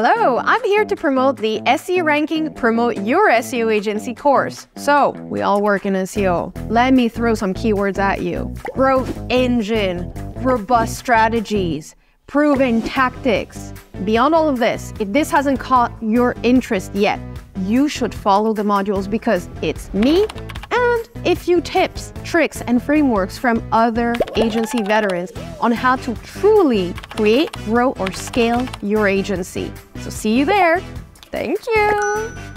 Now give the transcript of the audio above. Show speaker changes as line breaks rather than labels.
Hello, I'm here to promote the SE Ranking Promote Your SEO Agency course. So, we all work in SEO. Let me throw some keywords at you growth engine, robust strategies, proven tactics. Beyond all of this, if this hasn't caught your interest yet, you should follow the modules because it's me a few tips, tricks, and frameworks from other agency veterans on how to truly create, grow, or scale your agency. So see you there. Thank you.